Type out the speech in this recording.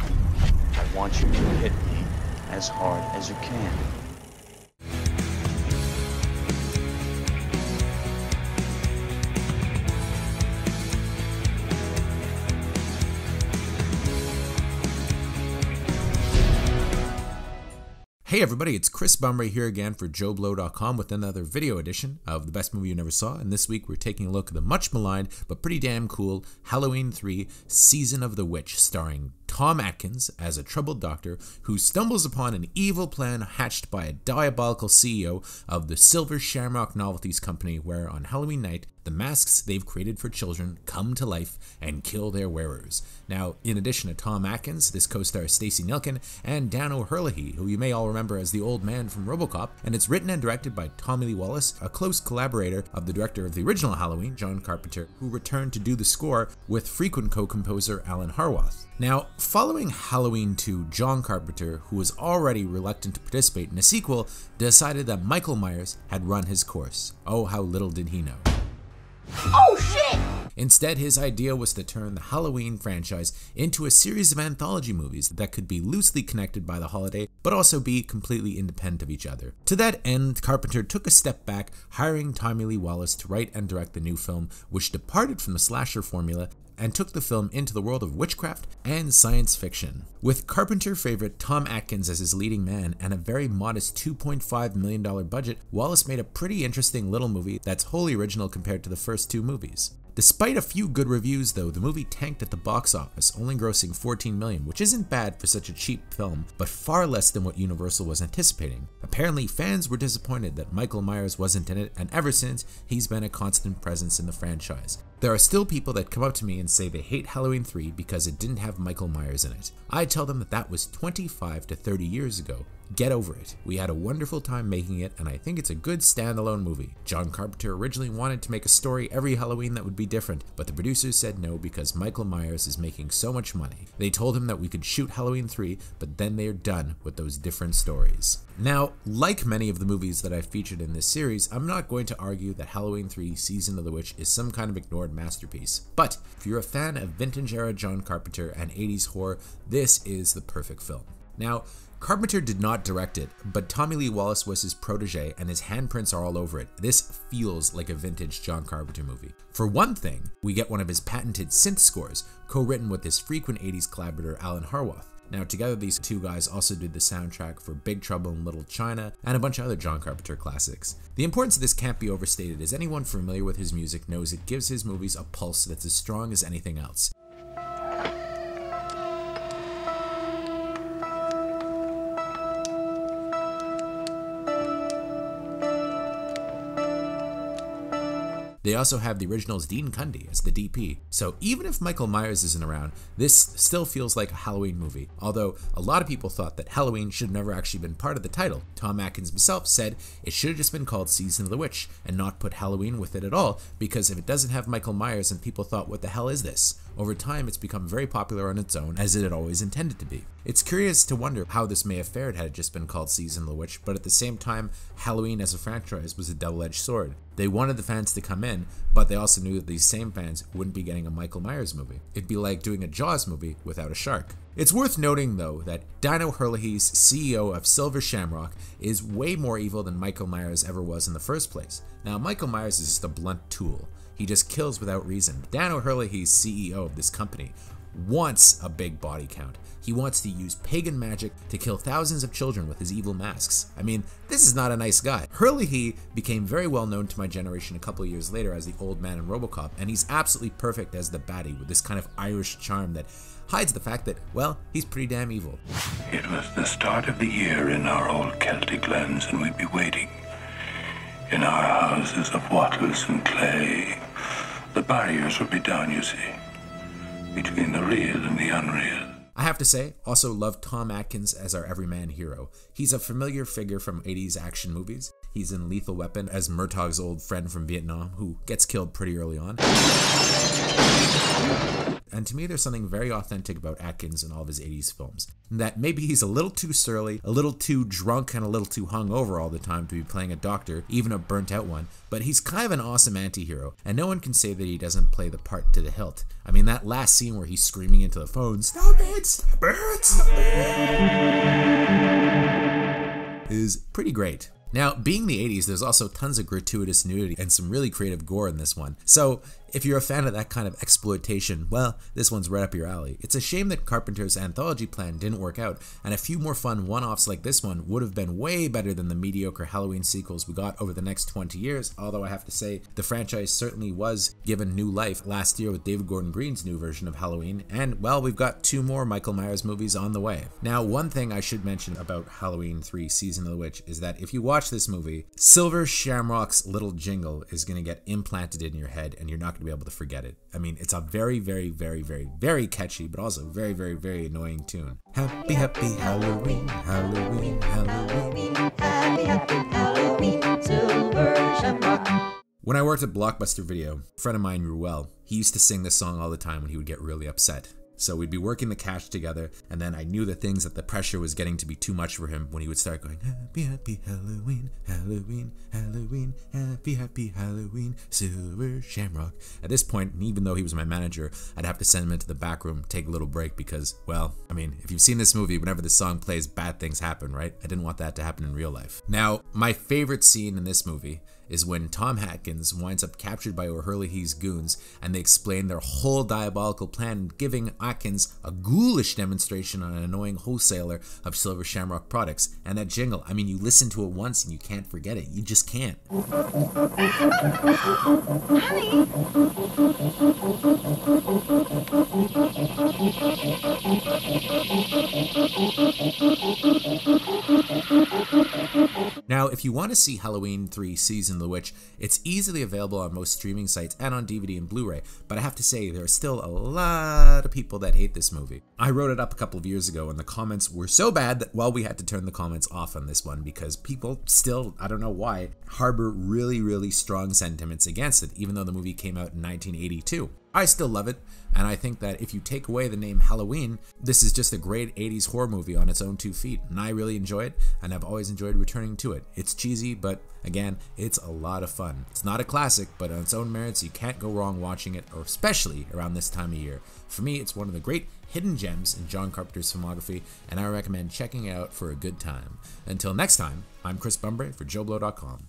I want you to hit me as hard as you can. Hey everybody, it's Chris Bumbray here again for JoBlo.com with another video edition of the best movie you never saw. And this week we're taking a look at the much maligned but pretty damn cool Halloween 3 Season of the Witch, starring Tom Atkins as a troubled doctor who stumbles upon an evil plan hatched by a diabolical CEO of the Silver Shamrock Novelties Company, where on Halloween night, the masks they've created for children come to life and kill their wearers. Now, in addition to Tom Atkins, this co-stars Stacey Nelkin and Dan O'Herlihy, who you may all remember as the old man from RoboCop, and it's written and directed by Tommy Lee Wallace, a close collaborator of the director of the original Halloween, John Carpenter, who returned to do the score with frequent co-composer Alan Howarth. Now, following Halloween 2, John Carpenter, who was already reluctant to participate in a sequel, decided that Michael Myers had run his course. Oh, how little did he know. Oh shit! Instead, his idea was to turn the Halloween franchise into a series of anthology movies that could be loosely connected by the holiday, but also be completely independent of each other. To that end, Carpenter took a step back, hiring Tommy Lee Wallace to write and direct the new film, which departed from the slasher formula and took the film into the world of witchcraft and science fiction. With Carpenter favorite Tom Atkins as his leading man and a very modest $2.5 million budget, Wallace made a pretty interesting little movie that's wholly original compared to the first two movies. Despite a few good reviews though, the movie tanked at the box office, only grossing 14 million, which isn't bad for such a cheap film, but far less than what Universal was anticipating. Apparently, fans were disappointed that Michael Myers wasn't in it, and ever since, he's been a constant presence in the franchise. There are still people that come up to me and say they hate Halloween 3 because it didn't have Michael Myers in it. I tell them that that was 25 to 30 years ago. Get over it. We had a wonderful time making it, and I think it's a good standalone movie. John Carpenter originally wanted to make a story every Halloween that would be different, but the producers said no because Michael Myers is making so much money. They told him that we could shoot Halloween 3, but then they're done with those different stories. Now, like many of the movies that I've featured in this series, I'm not going to argue that Halloween 3 Season of the Witch is some kind of ignored masterpiece. But if you're a fan of vintage era John Carpenter and 80s horror, this is the perfect film. Now, Carpenter did not direct it, but Tommy Lee Wallace was his protege and his handprints are all over it. This feels like a vintage John Carpenter movie. For one thing, we get one of his patented synth scores, co-written with his frequent 80s collaborator Alan Howarth. Now, together, these two guys also did the soundtrack for Big Trouble in Little China and a bunch of other John Carpenter classics. The importance of this can't be overstated, as anyone familiar with his music knows it gives his movies a pulse that's as strong as anything else. They also have the original's Dean Cundey as the DP, so even if Michael Myers isn't around, this still feels like a Halloween movie, although a lot of people thought that Halloween should have never actually been part of the title. Tom Atkins himself said it should have just been called Season of the Witch and not put Halloween with it at all, because if it doesn't have Michael Myers and people thought, what the hell is this? Over time, it's become very popular on its own, as it had always intended to be. It's curious to wonder how this may have fared had it just been called Season of the Witch, but at the same time, Halloween as a franchise was a double edged sword. They wanted the fans to come in, but they also knew that these same fans wouldn't be getting a Michael Myers movie. It'd be like doing a Jaws movie without a shark. It's worth noting, though, that Dan O'Herlihy's CEO of Silver Shamrock is way more evil than Michael Myers ever was in the first place. Now, Michael Myers is just a blunt tool. He just kills without reason. Dan O'Herlihy, he's CEO of this company wants a big body count. He wants to use pagan magic to kill thousands of children with his evil masks. I mean, this is not a nice guy. Herlihy became very well known to my generation a couple years later as the old man in Robocop, and he's absolutely perfect as the baddie with this kind of Irish charm that hides the fact that, well, he's pretty damn evil. It was the start of the year in our old Celtic lands, and we'd be waiting in our houses of wattles and clay. The barriers would be down, you see, between the real and the unreal. I have to say, also love Tom Atkins as our everyman hero. He's a familiar figure from 80s action movies. He's in Lethal Weapon as Murtaugh's old friend from Vietnam who gets killed pretty early on. And to me, there's something very authentic about Atkins in all of his 80s films. That maybe he's a little too surly, a little too drunk, and a little too hungover all the time to be playing a doctor, even a burnt out one, but he's kind of an awesome anti hero, and no one can say that he doesn't play the part to the hilt. I mean, that last scene where he's screaming into the phone, Stop it! Stop it! Stop it! is pretty great. Now, being the 80s, there's also tons of gratuitous nudity and some really creative gore in this one. So, if you're a fan of that kind of exploitation, well, this one's right up your alley. It's a shame that Carpenter's anthology plan didn't work out, and a few more fun one offs like this one would have been way better than the mediocre Halloween sequels we got over the next 20 years. Although I have to say, the franchise certainly was given new life last year with David Gordon Green's new version of Halloween, and well, we've got two more Michael Myers movies on the way. Now, one thing I should mention about Halloween 3 Season of the Witch is that if you watch this movie, Silver Shamrock's little jingle is going to get implanted in your head, and you're not going to be able to forget it. I mean, it's a very, very, very, very, very catchy, but also very, very, very annoying tune. Happy, happy Halloween, Halloween, Halloween. Happy, happy Halloween, Silver Shamrock. When I worked at Blockbuster Video, a friend of mine, Ruel, he used to sing this song all the time when he would get really upset. So we'd be working the cash together, and then I knew the things that the pressure was getting to be too much for him when he would start going, Happy, happy Halloween, Halloween, Halloween, happy, happy Halloween, Silver Shamrock. At this point, even though he was my manager, I'd have to send him into the back room, take a little break because, well, I mean, if you've seen this movie, whenever this song plays, bad things happen, right? I didn't want that to happen in real life. Now, my favorite scene in this movie is when Tom Atkins winds up captured by O'Herlihy's goons and they explain their whole diabolical plan, giving Atkins a ghoulish demonstration on an annoying wholesaler of Silver Shamrock products. And that jingle, I mean, you listen to it once and you can't forget it. You just can't. Now, if you want to see Halloween 3 Season the Witch, it's easily available on most streaming sites and on DVD and Blu ray, but I have to say, there are still a lot of people that hate this movie. I wrote it up a couple of years ago, and the comments were so bad that, well, we had to turn the comments off on this one because people still, I don't know why, harbor really, really strong sentiments against it, even though the movie came out in 1982. I still love it, and I think that if you take away the name Halloween, this is just a great 80s horror movie on its own two feet, and I really enjoy it, and I've always enjoyed returning to it. It's cheesy, but again, it's a lot of fun. It's not a classic, but on its own merits, you can't go wrong watching it, or especially around this time of year. For me, it's one of the great hidden gems in John Carpenter's filmography, and I recommend checking it out for a good time. Until next time, I'm Chris Bumbray for JoBlo.com.